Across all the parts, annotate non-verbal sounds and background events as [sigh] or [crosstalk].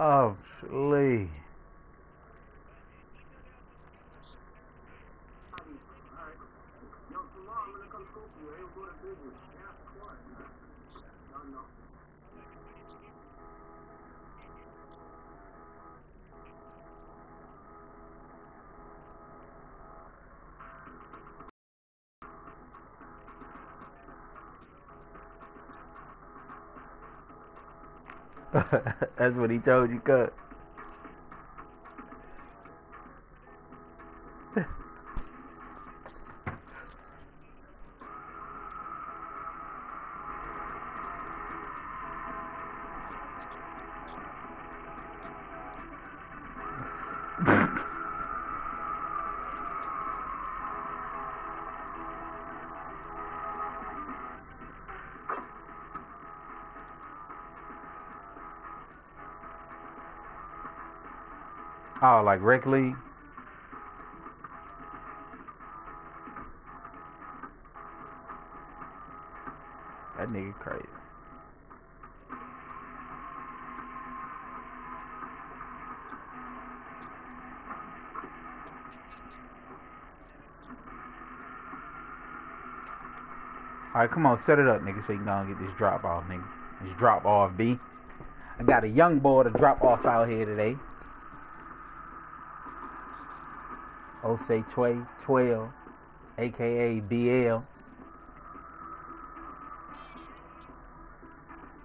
Oh, Lee. [laughs] That's what he told you, cut. [laughs] Oh, like league? That nigga crazy. Alright, come on, set it up, nigga, so you can go and get this drop off, nigga. This drop off, B. I got a young boy to drop off out here today. Osei Tway 12, aka BL.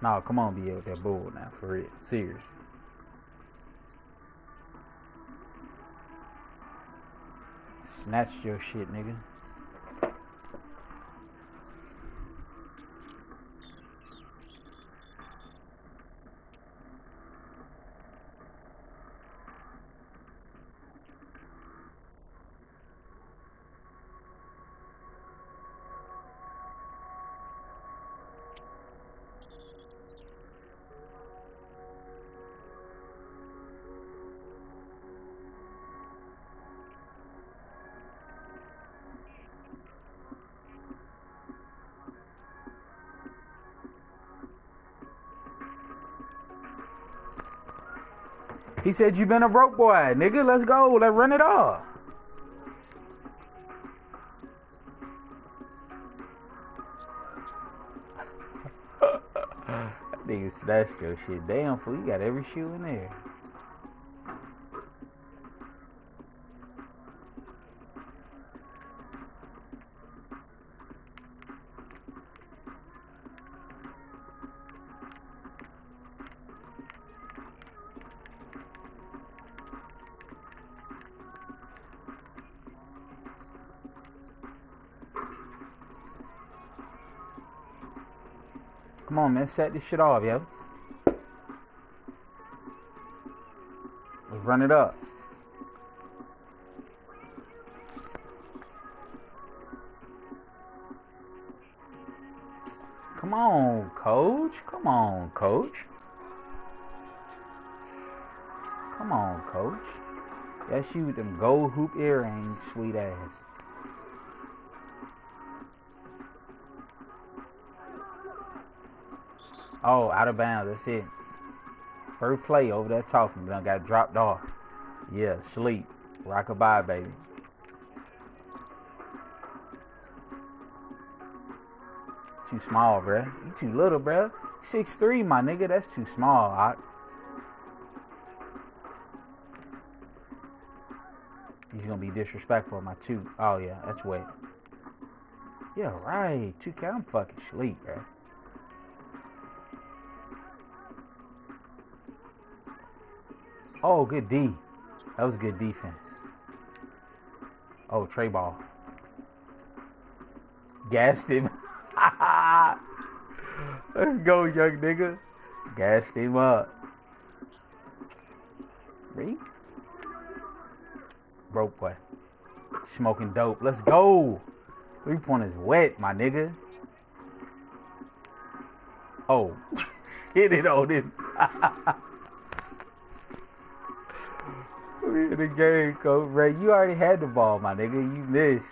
No, come on, BL, that bull now, for real. Serious. Snatch your shit, nigga. He said you been a broke boy, nigga. Let's go. Let's run it off. [laughs] nigga snatched your shit. Damn, fool. You got every shoe in there. Come on, man. Set this shit off, yo. Let's run it up. Come on, coach. Come on, coach. Come on, coach. That's you with them gold hoop earrings, sweet ass. Oh, out of bounds. That's it. First play over there talking, but I got dropped off. Yeah, sleep. Rockabye, baby. Too small, bruh. You too little, bruh. Six three, my nigga. That's too small. I... He's gonna be disrespectful my two. Oh yeah, that's wet. Yeah, right. Two K. I'm fucking sleep, bruh. Oh, good D. That was good defense. Oh, Trey ball. Gassed him. [laughs] Let's go, young nigga. Gassed him up. Reek? Broke boy. Smoking dope. Let's go. Three point is wet, my nigga. Oh. [laughs] Hit it on him. [laughs] in the game, Coach Ray. You already had the ball, my nigga. You missed.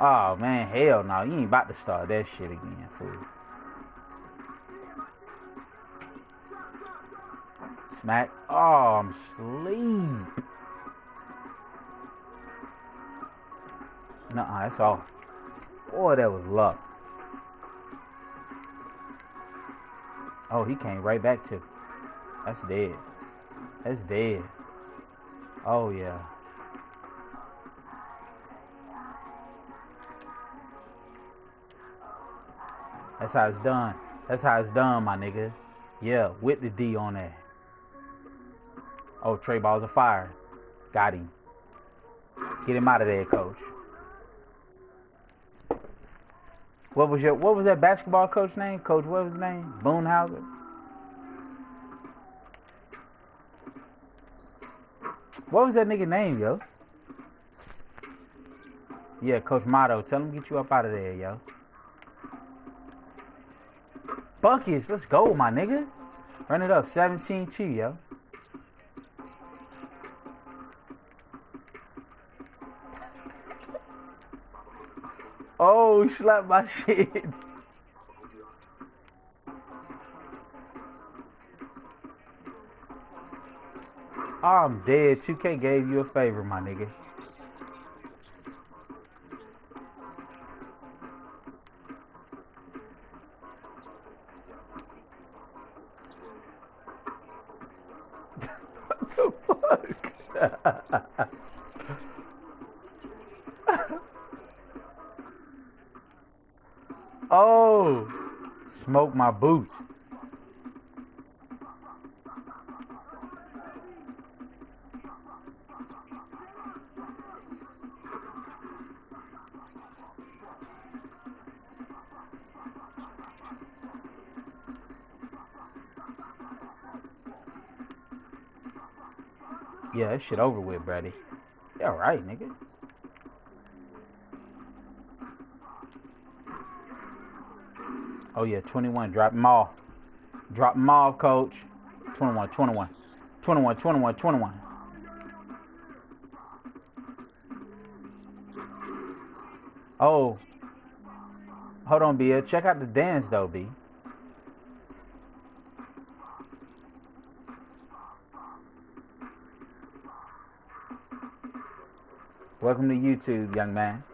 Oh man, hell no. You ain't about to start that shit again, fool. Smack. Oh, I'm sleep. Nuh-uh, that's all. Boy, that was luck. Oh, he came right back to. That's dead. That's dead. Oh, yeah. That's how it's done. That's how it's done, my nigga. Yeah, with the D on that. Oh, Trey Balls a fire. Got him. Get him out of there, coach. What was your what was that basketball coach name? Coach, what was his name? Boonhauser? What was that nigga name, yo? Yeah, Coach Motto. Tell him get you up out of there, yo. Buckets, let's go, my nigga. Run it up, 17-2, yo. Oh, he slapped my [laughs] shit. I'm dead. 2K gave you a favor, my nigga. [laughs] what the fuck? [laughs] oh, smoke my boots. Yeah, that shit over with, Brady. Yeah, right, nigga. Oh yeah, 21. Drop them off. Drop them off, coach. 21, 21. 21, 21, 21. Oh. Hold on, B. Check out the dance though, B. Welcome to YouTube, young man.